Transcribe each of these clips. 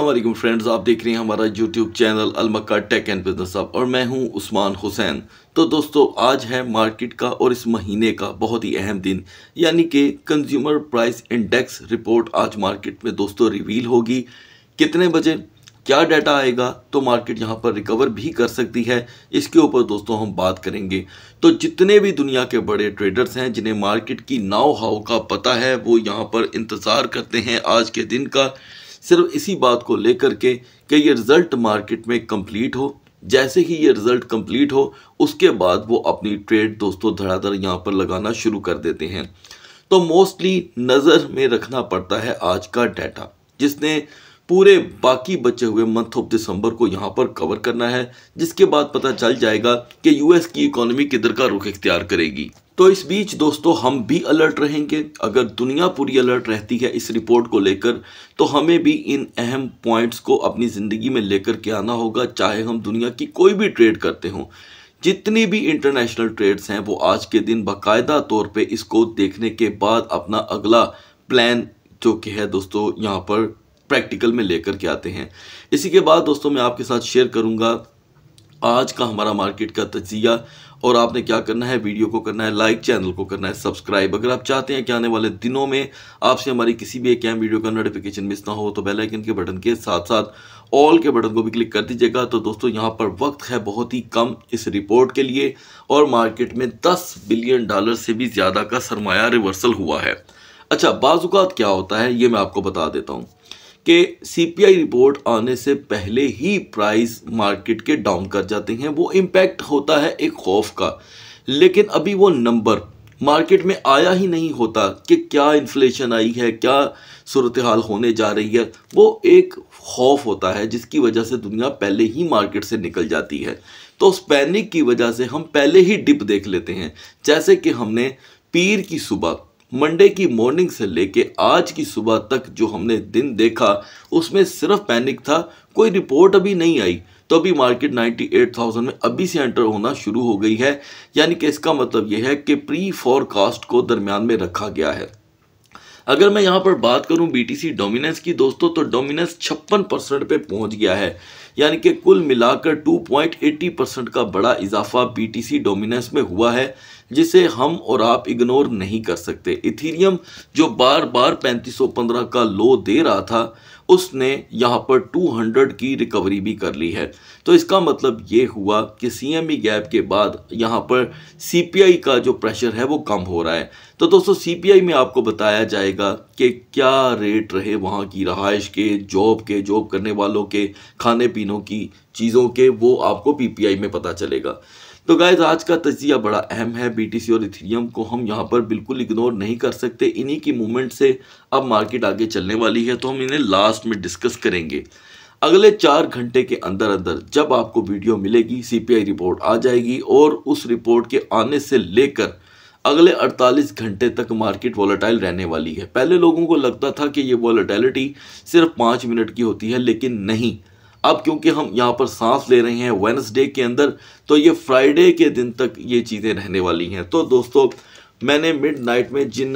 वालेकुम फ्रेंड्स आप देख रहे हैं हमारा YouTube channel अलमक्का tech and business अब और मैं हूँ उस्मान हुसैन। तो दोस्तों, आज है मार्केट का और इस महीने का बहुत ही अहम दिन, यानी कि कंज्यूमर प्राइस इंडेक्स रिपोर्ट आज मार्केट में दोस्तों रिवील होगी। कितने बजे? क्या डाटा आएगा तो मार्केट यहाँ पर रिकवर भी कर सकती है। इसके ऊपर दोस्तों हम बात करेंगे। तो जितने भी दुनिया के बड़े ट्रेडर्स हैं, जिन्हें मार्केट की नाव हाव का पता है, वो यहाँ पर इंतज़ार करते हैं आज के दिन का। सिर्फ़ इसी बात को लेकर के कि ये रिज़ल्ट मार्केट में कंप्लीट हो। जैसे ही ये रिज़ल्ट कंप्लीट हो, उसके बाद वो अपनी ट्रेड दोस्तों धड़ाधड़ यहाँ पर लगाना शुरू कर देते हैं। तो मोस्टली नज़र में रखना पड़ता है आज का डाटा जिसने पूरे बाकी बचे हुए मंथ ऑफ़ दिसंबर को यहाँ पर कवर करना है, जिसके बाद पता चल जाएगा कि यूएस की इकोनॉमी किधर का रुख इख्तियार करेगी। तो इस बीच दोस्तों, हम भी अलर्ट रहेंगे। अगर दुनिया पूरी अलर्ट रहती है इस रिपोर्ट को लेकर तो हमें भी इन अहम पॉइंट्स को अपनी ज़िंदगी में लेकर के आना होगा, चाहे हम दुनिया की कोई भी ट्रेड करते हों। जितनी भी इंटरनेशनल ट्रेड्स हैं, वो आज के दिन बाकायदा तौर पे इसको देखने के बाद अपना अगला प्लान जो कि है दोस्तों, यहाँ पर प्रैक्टिकल में लेकर के आते हैं। इसी के बाद दोस्तों मैं आपके साथ शेयर करूँगा आज का हमारा मार्केट का तजिया और आपने क्या करना है, वीडियो को करना है लाइक चैनल को करना है सब्सक्राइब अगर आप चाहते हैं कि आने वाले दिनों में आपसे हमारी किसी भी एक वीडियो का नोटिफिकेशन मिस ना हो तो बेल आइकन के बटन के साथ साथ ऑल के बटन को भी क्लिक कर दीजिएगा। तो दोस्तों, यहाँ पर वक्त है बहुत ही कम इस रिपोर्ट के लिए और मार्केट में दस बिलियन डॉलर से भी ज़्यादा का सरमाया रिवर्सल हुआ है। अच्छा बाजुकात क्या होता है, ये मैं आपको बता देता हूँ। कि सीपीआई रिपोर्ट आने से पहले ही प्राइस मार्केट के डाउन कर जाते हैं। वो इम्पैक्ट होता है एक खौफ का। लेकिन अभी वो नंबर मार्केट में आया ही नहीं होता कि क्या इन्फ्लेशन आई है, क्या सूरत हाल होने जा रही है। वो एक खौफ होता है जिसकी वजह से दुनिया पहले ही मार्केट से निकल जाती है। तो उस पैनिक की वजह से हम पहले ही डिप देख लेते हैं। जैसे कि हमने पीर की सुबह मंडे की मॉर्निंग से लेके आज की सुबह तक जो हमने दिन देखा उसमें सिर्फ़ पैनिक था कोई रिपोर्ट अभी नहीं आई। तो अभी मार्केट 98,000 में अभी से एंटर होना शुरू हो गई है। यानी कि इसका मतलब यह है कि प्री फॉरकास्ट को दरमियान में रखा गया है। अगर मैं यहाँ पर बात करूँ बीटीसी डोमिनेंस की दोस्तों तो डोमिनेंस छप्पन परसेंट पर पहुँच गया है। यानी कि कुल मिलाकर 2.80 परसेंट का बड़ा इजाफा बीटीसी डोमिनेंस में हुआ है। जिसे हम और आप इग्नोर नहीं कर सकते। इथीरियम जो बार बार 3515 का लो दे रहा था, उसने यहाँ पर 200 की रिकवरी भी कर ली है। तो इसका मतलब ये हुआ कि सीएमई गैप के बाद यहाँ पर सीपीआई का जो प्रेशर है वो कम हो रहा है। तो दोस्तों सीपीआई में आपको बताया जाएगा कि क्या रेट रहे वहाँ की रहाइश के जॉब के जॉब करने वालों के खाने पीनों की चीज़ों के, वो आपको पीपीआई में पता चलेगा। तो गाइज़ आज का तजिया बड़ा अहम है बीटीसी और इथीरियम को हम यहाँ पर बिल्कुल इग्नोर नहीं कर सकते। इन्हीं की मूवमेंट से अब मार्केट आगे चलने वाली है तो हम इन्हें लास्ट में डिस्कस करेंगे। अगले चार घंटे के अंदर अंदर जब आपको वीडियो मिलेगी सीपीआई रिपोर्ट आ जाएगी और उस रिपोर्ट के आने से लेकर अगले 48 घंटे तक मार्केट वॉलेटाइल रहने वाली है। पहले लोगों को लगता था कि ये वॉलेटाइलिटी सिर्फ़ पाँच मिनट की होती है, लेकिन नहीं। अब क्योंकि हम यहाँ पर सांस ले रहे हैं वेनसडे के अंदर तो ये फ्राइडे के दिन तक ये चीज़ें रहने वाली हैं। तो दोस्तों, मैंने मिड नाइट में जिन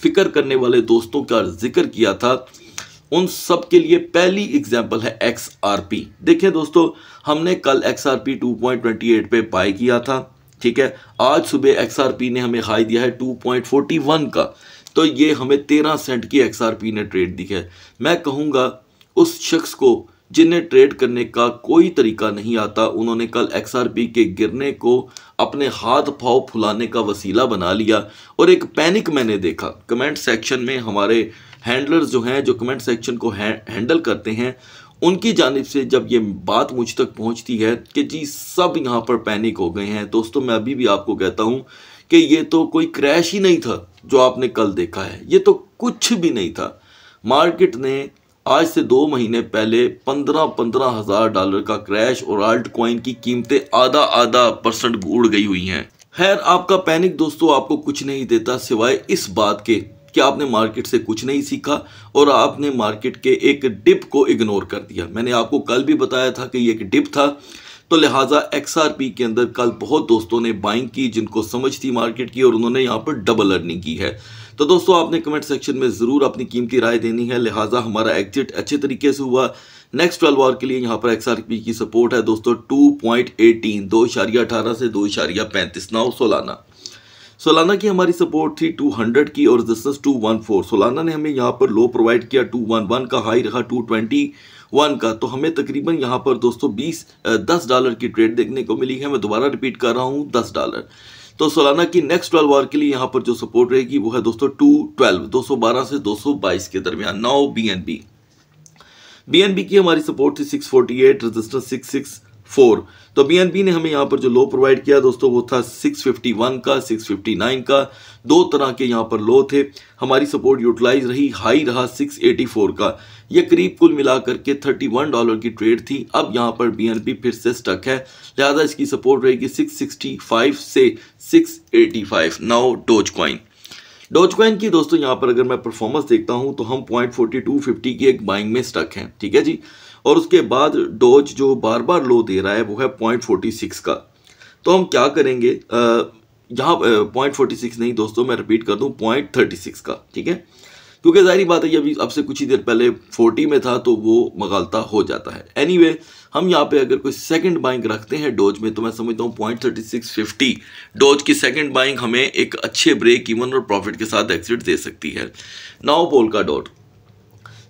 फ़िक्र करने वाले दोस्तों का ज़िक्र किया था, उन सब के लिए पहली एग्जांपल है एक्स आर पी देखें दोस्तों, हमने कल X R P two point twenty eight पे बाय किया था, ठीक है? आज सुबह एक्स आर पी ने हमें हाई दिया है टू पॉइंट फोर्टी वन का। तो ये हमें तेरह सेंट की एक्स आर पी ने ट्रेड दी है। मैं कहूँगा, उस शख्स को जिन्हें ट्रेड करने का कोई तरीका नहीं आता, उन्होंने कल एक्सआरपी के गिरने को अपने हाथ पाव फुलाने का वसीला बना लिया और एक पैनिक मैंने देखा। कमेंट सेक्शन में हमारे हैंडलर्स जो हैं, जो कमेंट सेक्शन को हैंडल करते हैं, उनकी जानब से जब ये बात मुझ तक पहुँचती है कि जी, सब यहाँ पर पैनिक हो गए हैं, दोस्तों, मैं अभी भी आपको कहता हूँ कि ये तो कोई क्रैश ही नहीं था जो आपने कल देखा है। ये तो कुछ भी नहीं था। मार्केट ने आज से दो महीने पहले पंद्रह पंद्रह हज़ार डॉलर का क्रैश और आल्ट कॉइन की कीमतें आधा आधा परसेंट उड़ गई हुई हैं। खैर, आपका पैनिक दोस्तों आपको कुछ नहीं देता सिवाय इस बात के कि आपने मार्केट से कुछ नहीं सीखा और आपने मार्केट के एक डिप को इग्नोर कर दिया। मैंने आपको कल भी बताया था कि ये एक डिप था। तो लिहाजा एक्सआरपी के अंदर कल बहुत दोस्तों ने बाइंग की, जिनको समझ थी मार्केट की और उन्होंने यहाँ पर डबल अर्निंग की है। तो दोस्तों, आपने कमेंट सेक्शन में ज़रूर अपनी कीमती राय देनी है, लिहाजा हमारा एग्जिट अच्छे तरीके से हुआ। नेक्स्ट ट्वेल्व आवर के लिए यहाँ पर एक्सआरपी की सपोर्ट है दोस्तों टू पॉइंट एटीन दो इशारिया अठारह से दो इशारिया पैंतीस नौ सोलाना। सोलाना की हमारी सपोर्ट थी 200 की और रेजिस्टेंस 214 सोलाना ने हमें यहाँ पर लो प्रोवाइड किया 211 का हाई रहा 221 का। तो हमें तकरीबन यहाँ पर दोस्तों 20 10 डॉलर की ट्रेड देखने को मिली है। मैं दोबारा रिपीट कर रहा हूँ 10 डॉलर तो सोलाना की नेक्स्ट ट्वेल्व आवर के लिए यहाँ पर जो सपोर्ट रहेगी वो है दोस्तों टू ट्वेल्व दो सौ बारह से दो सौ बाईस के दरमियान। Now B N B B N B की हमारी सपोर्ट थी six forty eight register six six four. तो बी ने हमें यहाँ पर जो लो प्रोवाइड किया दोस्तों, वो था 651 का 659 का। दो तरह के यहाँ पर लो थे। हमारी सपोर्ट यूटिलाइज रही हाई रहा 684 का। ये करीब कुल मिलाकर के 31 डॉलर की ट्रेड थी। अब यहाँ पर बी फिर से स्टक है। लिहाजा इसकी सपोर्ट रहेगी 665 से 685 now Dogecoin Dogecoin की दोस्तों, यहाँ पर अगर मैं परफॉर्मेंस देखता हूँ तो हम पॉइंट फोर्टी टू फिफ्टी की एक बाइंग में स्टक हैं। ठीक है जी? और उसके बाद डोज जो बार बार लो दे रहा है वो है पॉइंट फोर्टी सिक्स का। तो हम क्या करेंगे? यहाँ पॉइंट फोर्टी सिक्स नहीं दोस्तों मैं रिपीट कर दूँ पॉइंट थर्टी सिक्स का ठीक है? क्योंकि ज़ाहिर बात है ये अभी अब से कुछ ही देर पहले फोर्टी में था तो वो मगालता हो जाता है। एनी anyway, हम यहाँ पे अगर कोई सेकंड बाइंग रखते हैं डोज में तो मैं समझता हूँ point thirty six fifty Doge की सेकंड बाइंग हमें एक अच्छे ब्रेक इवन और प्रॉफिट के साथ एक्सिट दे सकती है। Now polka dot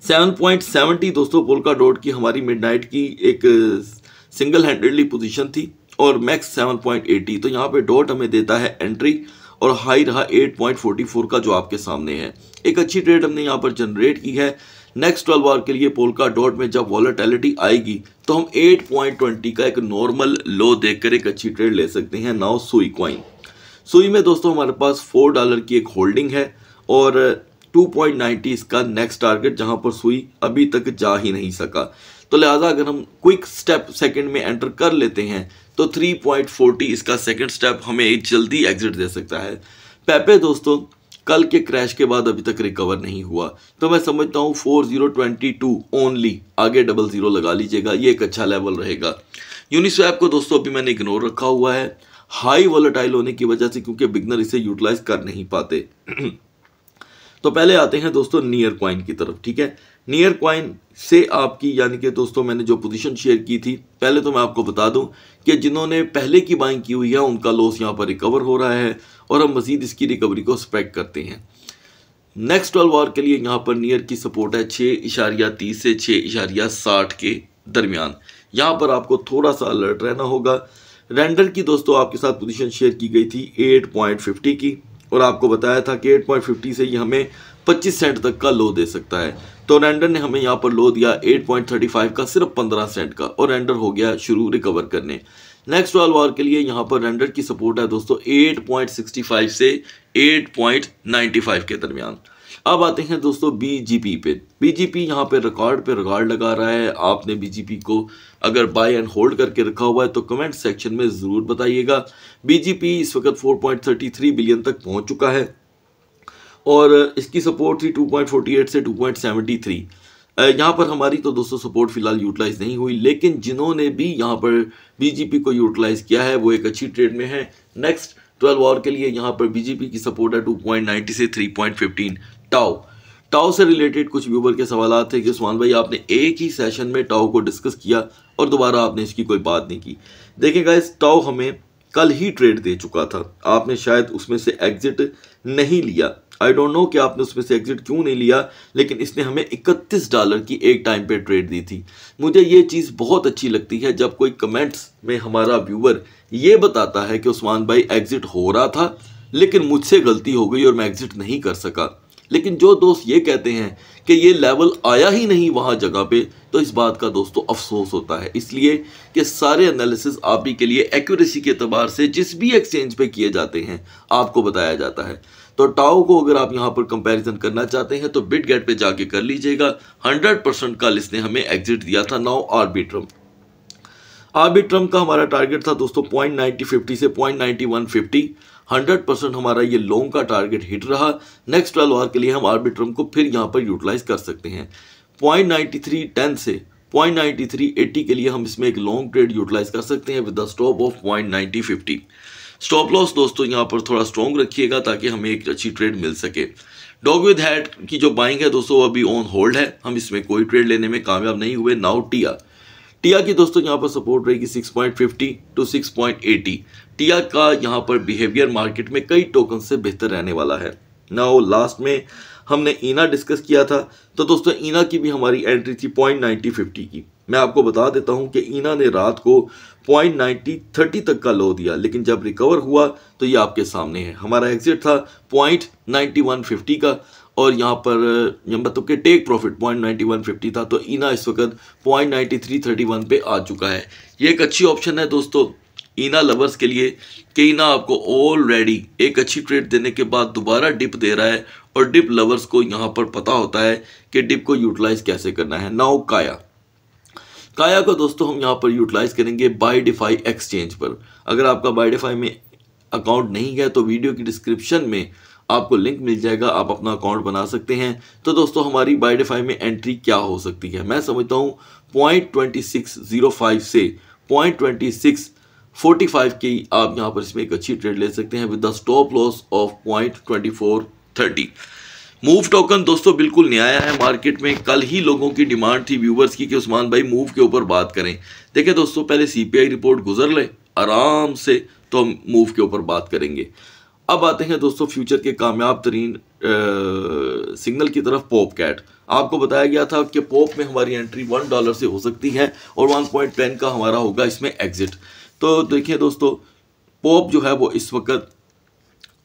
seven point seventy दोस्तों पोलका डॉट की हमारी मिडनाइट की एक सिंगल हैंडेडली पोजीशन थी और मैक्स सेवन पॉइंट एटी। तो यहाँ पे डॉट हमें देता है एंट्री और हाई रहा एट पॉइंट फोर्टी फोर का जो आपके सामने है। एक अच्छी ट्रेड हमने यहाँ पर जनरेट की है। नेक्स्ट ट्वेल्व आवर के लिए पोलका डॉट में जब वॉलेटिलिटी आएगी तो हम 8.20 का एक नॉर्मल लो देखकर एक अच्छी ट्रेड ले सकते हैं। नाउ सुई क्वाइन सुई में दोस्तों हमारे पास फोर डॉलर की एक होल्डिंग है और 2.90 इसका नेक्स्ट टारगेट जहाँ पर सुई अभी तक जा ही नहीं सका। तो लिहाजा अगर हम क्विक स्टेप सेकंड में एंटर कर लेते हैं तो 3.40 इसका सेकंड स्टेप हमें जल्दी एग्जिट दे सकता है। पेपे दोस्तों, कल के क्रैश के बाद अभी तक रिकवर नहीं हुआ। तो मैं समझता हूँ four zero twenty two only आगे डबल ज़ीरो लगा लीजिएगा, ये एक अच्छा लेवल रहेगा। यूनिस्वैप को दोस्तों अभी मैंने इग्नोर रखा हुआ है। हाई वॉलेटाइल होने की वजह से क्योंकि बिगनर इसे यूटिलाइज कर नहीं पाते। तो पहले आते हैं दोस्तों नियर क्वाइन की तरफ़, ठीक है? नियर क्वाइन से आपकी, यानी कि दोस्तों मैंने जो पोजीशन शेयर की थी, पहले तो मैं आपको बता दूँ कि जिन्होंने पहले की बाइंग की हुई है, उनका लॉस यहाँ पर रिकवर हो रहा है और हम मजीद इसकी रिकवरी को स्पेक्ट करते हैं। नेक्स्ट ट्वेल्व आवर के लिए यहाँ पर नियर की सपोर्ट है छः इशारिया तीस से छः इशारिया साठ के दरमियान। यहाँ पर आपको थोड़ा सा अलर्ट रहना होगा। रेंडर की दोस्तों आपके साथ पोजीशन शेयर की गई थी 8.50 की। और आपको बताया था कि 8.50 से ये हमें 25 सेंट तक का लो दे सकता है। तो रेंडर ने हमें यहाँ पर लो दिया 8.35 का, सिर्फ़ 15 सेंट का, और रेंडर हो गया शुरू रिकवर करने। नेक्स्ट ट्वेल्व आवर के लिए यहाँ पर रेंडर की सपोर्ट है दोस्तों 8.65 से 8.95 के दरमियान। अब आते हैं दोस्तों बीजीपी पे। बीजीपी यहाँ पे रिकॉर्ड पे रिकॉर्ड लगा रहा है। आपने बीजीपी को अगर बाय एंड होल्ड करके रखा हुआ है तो कमेंट सेक्शन में ज़रूर बताइएगा। बीजीपी इस वक्त 4.33 बिलियन तक पहुँच चुका है और इसकी सपोर्ट थी 2.48 से 2.73 यहाँ पर हमारी तो दोस्तों सपोर्ट फ़िलहाल यूटिलाइज नहीं हुई, लेकिन जिन्होंने भी यहाँ पर बीजेपी को यूटिलाइज किया है, वो एक अच्छी ट्रेड में है। नेक्स्ट ट्वेल्व आवर के लिए यहाँ पर बीजेपी की सपोर्ट है 2.90 से 3.15 टाओ टाओ से रिलेटेड कुछ व्यूवर के सवाल थे कि उस्मान भाई, आपने एक ही सेशन में टाओ को डिस्कस किया और दोबारा आपने इसकी कोई बात नहीं की। देखिएगा इस टाओ हमें कल ही ट्रेड दे चुका था। आपने शायद उसमें से एग्जिट नहीं लिया। आई डोंट नो कि आपने उसमें से एग्जिट क्यों नहीं लिया, लेकिन इसने हमें 31 डॉलर की एक टाइम पे ट्रेड दी थी। मुझे ये चीज़ बहुत अच्छी लगती है जब कोई कमेंट्स में हमारा व्यूवर ये बताता है कि उस्मान भाई एग्जिट हो रहा था, लेकिन मुझसे गलती हो गई और मैं एग्जिट नहीं कर सका। लेकिन जो दोस्त ये कहते हैं कि ये लेवल आया ही नहीं वहाँ जगह पे तो इस बात का दोस्तों अफसोस होता है। इसलिए कि सारे एनालिसिस आप ही के लिए एक्यूरेसी के अतबार से जिस भी एक्सचेंज पे किए जाते हैं, आपको बताया जाता है। तो टाओ को अगर आप यहाँ पर कंपैरिजन करना चाहते हैं तो बिट गेट पर जाके कर लीजिएगा। हंड्रेड परसेंट कल इसने हमें एग्जिट दिया था नाउ आर्बिट्रम आर्बिट्रम का हमारा टारगेट था दोस्तों पॉइंट से पॉइंट फिफ्टी। हंड्रेड परसेंट हमारा ये लॉन्ग का टारगेट हिट रहा। नेक्स्ट ट्वेल्व आवर के लिए हम आर्बिट्रम को फिर यहाँ पर यूटिलाइज कर सकते हैं। पॉइंट नाइन्टी थ्री टेन से पॉइंट नाइन्टी थ्री एट्टी के लिए हम इसमें एक लॉन्ग ट्रेड यूटिलाइज कर सकते हैं with the stop off point ninety fifty stop loss दोस्तों, यहाँ पर थोड़ा स्ट्रॉन्ग रखिएगा ताकि हमें एक अच्छी ट्रेड मिल सके। डॉग विद हैड की जो बाइंग है दोस्तों, वो अभी ऑन होल्ड है। हम इसमें कोई ट्रेड लेने में कामयाब नहीं हुए। नाउ टिया टिया की दोस्तों, यहाँ पर सपोर्ट रहेगी 6.50 टू 6.80 टिया का यहाँ पर बिहेवियर मार्केट में कई टोकन से बेहतर रहने वाला है। ना नाउ लास्ट में हमने ईना डिस्कस किया था तो दोस्तों, ईना की भी हमारी एंट्री थी पॉइंट नाइन्टी फिफ्टी की। मैं आपको बता देता हूँ कि ईना ने रात को पॉइंट नाइन्टी थर्टी तक का लो दिया, लेकिन जब रिकवर हुआ तो ये आपके सामने है। हमारा एग्जिट था पॉइंट नाइन्टी वन फिफ्टी का, और यहाँ पर मतलब कि take profit point ninety one fifty था तो ईना इस वक्त point ninety three thirty one पे आ चुका है। ये एक अच्छी ऑप्शन है दोस्तों। ईना लवर्स के लिए कि ईना आपको ऑलरेडी एक अच्छी ट्रेड देने के बाद दोबारा डिप दे रहा है और डिप लवर्स को यहाँ पर पता होता है कि डिप को यूटिलाइज कैसे करना है। नाउ काया काया को दोस्तों हम यहाँ पर यूटिलाइज करेंगे बाई डिफाई एक्सचेंज पर। अगर आपका बाई डिफाई में अकाउंट नहीं है तो वीडियो की डिस्क्रिप्शन में आपको लिंक मिल जाएगा, आप अपना अकाउंट बना सकते हैं। तो दोस्तों, हमारी बाई डिफाई में एंट्री क्या हो सकती है? मैं समझता हूँ point twenty six zero five से point twenty six forty five की आप यहाँ पर इसमें एक अच्छी ट्रेड ले सकते हैं with the stop loss off point twenty four thirty move token दोस्तों बिल्कुल नया है मार्केट में। कल ही लोगों की डिमांड थी व्यूवर्स की कि उस्मान भाई मूव के ऊपर बात करें। देखिए दोस्तों, पहले सीपीआई रिपोर्ट गुजर ले, आराम से तो हम मूव के ऊपर बात करेंगे। अब आते हैं दोस्तों फ्यूचर के कामयाब तरीन सिग्नल की तरफ़ पॉप कैट आपको बताया गया था कि पॉप में हमारी एंट्री वन डॉलर से हो सकती है और वन पॉइंट टेन का हमारा होगा इसमें एग्जिट तो देखिए दोस्तों पोप जो है वो इस वक्त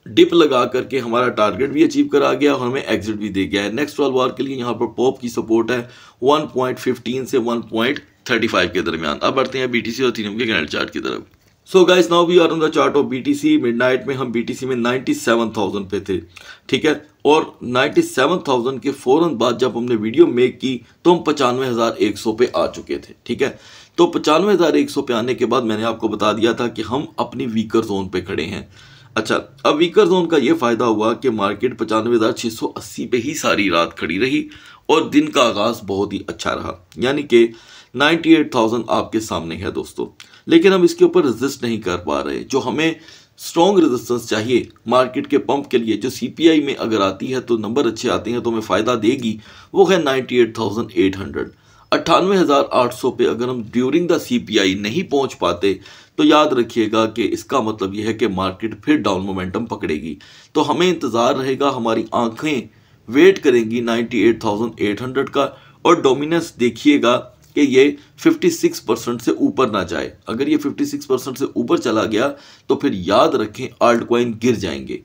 डिप लगा करके हमारा टारगेट भी अचीव करा गया और हमें एग्जिट भी दे गया है। नेक्स्ट ट्वेल्व वार के लिए यहाँ पर पॉप की सपोर्ट है 1.15 से 1.35 के दरमियान। अब बढ़ते हैं बीटीसी और थीनियम के कैंडल चार्ट की तरफ़। So guys now we are on the chart of BTC midnight में हम बीटीसी में 97,000 पे थे ठीक है? और 97,000 के फ़ौरन बाद जब हमने वीडियो मेक की तो हम पचानवे पे आ चुके थे ठीक है? तो पचानवे हज़ार एक सौ पे आने के बाद मैंने आपको बता दिया था कि हम अपनी वीकर जोन पे खड़े हैं। अच्छा अब वीकर जोन का ये फ़ायदा हुआ कि मार्केट पचानवे हज़ार छः सौ अस्सी पे ही सारी रात खड़ी रही और दिन का आगाज़ बहुत ही अच्छा रहा। यानी कि 98,000 आपके सामने है दोस्तों। लेकिन हम इसके ऊपर रेजिस्ट नहीं कर पा रहे। जो हमें स्ट्रॉन्ग रेजिस्टेंस चाहिए मार्केट के पंप के लिए जो सीपीआई में अगर आती है तो नंबर अच्छे आते हैं तो हमें फ़ायदा देगी वो है 98,800 अट्ठानवे हज़ार आठ सौ पे अगर हम ड्यूरिंग द सीपीआई नहीं पहुँच पाते तो याद रखिएगा कि इसका मतलब यह है कि मार्केट फिर डाउन मोमेंटम पकड़ेगी। तो हमें इंतज़ार रहेगा हमारी आँखें वेट करेंगी 98,800 का और डोमिनेंस देखिएगा कि ये 56 परसेंट से ऊपर ना जाए। अगर ये 56 परसेंट से ऊपर चला गया तो फिर याद रखें आल्ट कॉइन गिर जाएँगे।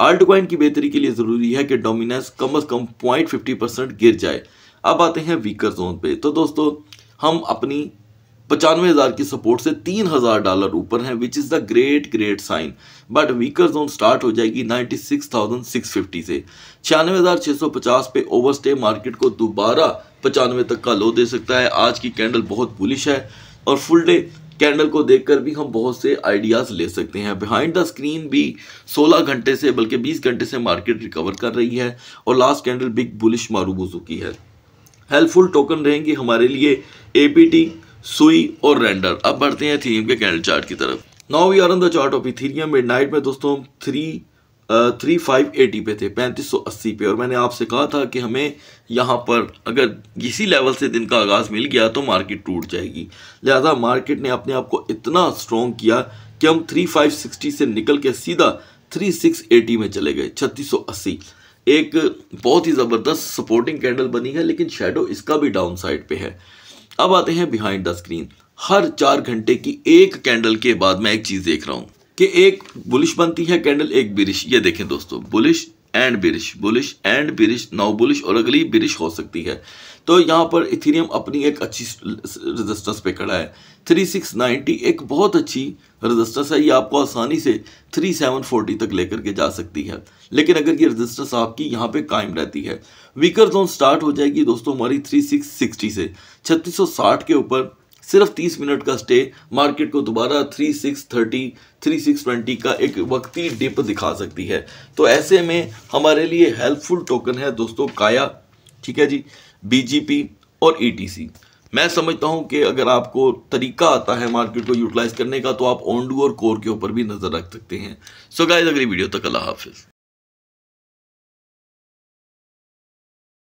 आल्ट कॉइन की बेहतरी के लिए ज़रूरी है कि डोमिनेंस कम अज़ कम पॉइंट फिफ्टी परसेंट गिर जाए। अब आते हैं वीकर जोन पे। तो दोस्तों, हम अपनी पचानवे हज़ार की सपोर्ट से तीन हज़ार डॉलर ऊपर हैं which is the great great sign but weaker zone start हो जाएगी ninety six thousand six fifty से। छियानवे हज़ार छः सौ पचास पे ओवरस्टे मार्केट को दोबारा पचानवे तक का लो दे सकता है। आज की कैंडल बहुत बुलिश है और फुल डे कैंडल को देखकर भी हम बहुत से आइडियाज़ ले सकते हैं। बिहाइंड द स्क्रीन भी 16 घंटे से, बल्कि 20 घंटे से मार्केट रिकवर कर रही है और last candle big bullish marubozu की है। हेल्पफुल टोकन रहेंगी हमारे लिए एपीटी सुई और रेंडर। अब बढ़ते हैं थीम के कैंडल चार्ट की तरफ़। Now we are on the chart of Ethereum midnight में दोस्तों हम थ्री थ्री फाइव एटी पे थे, पैंतीस सौ अस्सी पे। और मैंने आपसे कहा था कि हमें यहाँ पर अगर इसी लेवल से दिन का आगाज़ मिल गया तो मार्केट टूट जाएगी। लिहाजा मार्केट ने अपने आप को इतना स्ट्रॉन्ग किया कि हम थ्री फाइव सिक्सटी से निकल के सीधा थ्री सिक्स एटी में चले गए, छत्तीस सौ अस्सी। एक बहुत ही ज़बरदस्त सपोर्टिंग कैंडल बनी है, लेकिन शेडो इसका भी डाउन साइड पे है। अब आते हैं बिहाइंड द स्क्रीन हर चार घंटे की एक कैंडल के बाद मैं एक चीज़ देख रहा हूँ कि एक बुलिश बनती है कैंडल एक बिरिश ये देखें दोस्तों bullish and bearish bullish and bearish now bullish और अगली बिरिश हो सकती है। तो यहाँ पर इथीरियम अपनी एक अच्छी रेजिस्टेंस पे खड़ा है। 3690 एक बहुत अच्छी रेजिस्टेंस है। ये आपको आसानी से 3740 तक लेकर के जा सकती है। लेकिन अगर ये रेजिस्टेंस आपकी यहाँ पे कायम रहती है वीकर जोन स्टार्ट हो जाएगी दोस्तों हमारी 3660 से। 3660 के ऊपर सिर्फ़ 30 मिनट का स्टे मार्केट को दोबारा 3630 3620 का एक वक्ती डिप दिखा सकती है। तो ऐसे में हमारे लिए हेल्पफुल टोकन है दोस्तों काया, ठीक है जी बीजीपी और ईटीसी मैं समझता हूँ कि अगर आपको तरीका आता है मार्केट को यूटिलाइज करने का तो आप ऑन डू और कोर के ऊपर भी नज़र रख सकते हैं। सो गाइस अगली वीडियो तक अल्लाह हाफिज़।